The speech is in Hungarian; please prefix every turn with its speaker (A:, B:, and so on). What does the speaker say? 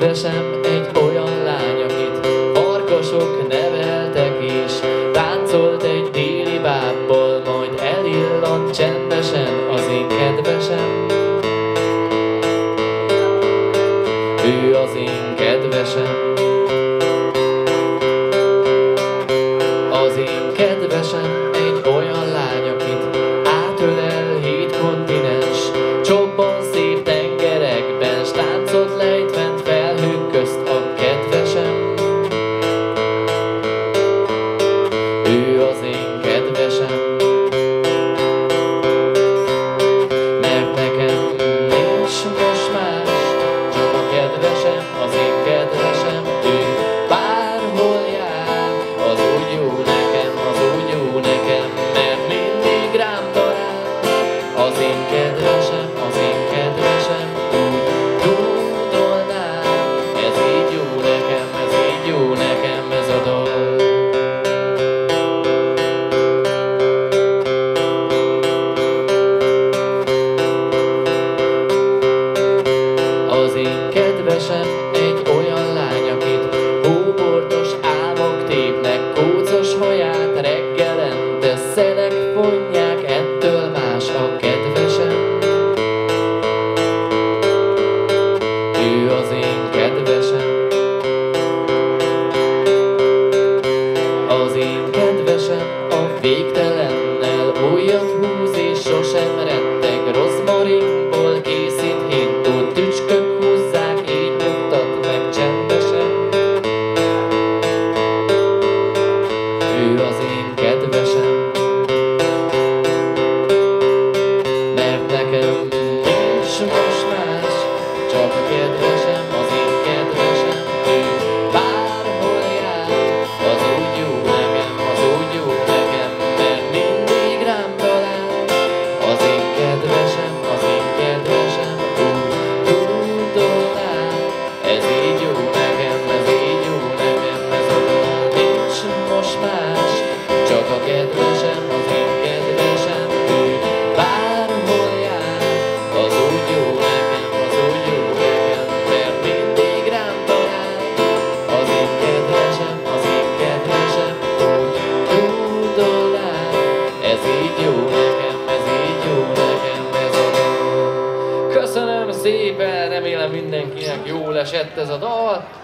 A: Édesem egy olyan lány, akit farkasok neveltek is. Táncolt egy déli bábból, majd elillant csendesen az én kedvesem. Ő az én kedvesem. Az én kedvesem egy olyan Az én kedvesem. Az én kedvesem a végtelennel újat húz és sosem retteg Rozmarinból készít hintót, tücskök húzzák, így nyugtat meg csendesen. Ő az én kedvesem. Mert nekem nincs most más Csak a most más. Csak a kedvesem, az én kedvesem Ő bárhol jár. Az úgy jó nekem, az úgy jó nekem Mert mindig rám talál. Az én kedvesem, az én kedvesem Úgy tudolnál Ez így jó nekem, ez így jó nekem Ez a dal Köszönöm szépen, remélem mindenkinek jól esett ez a dal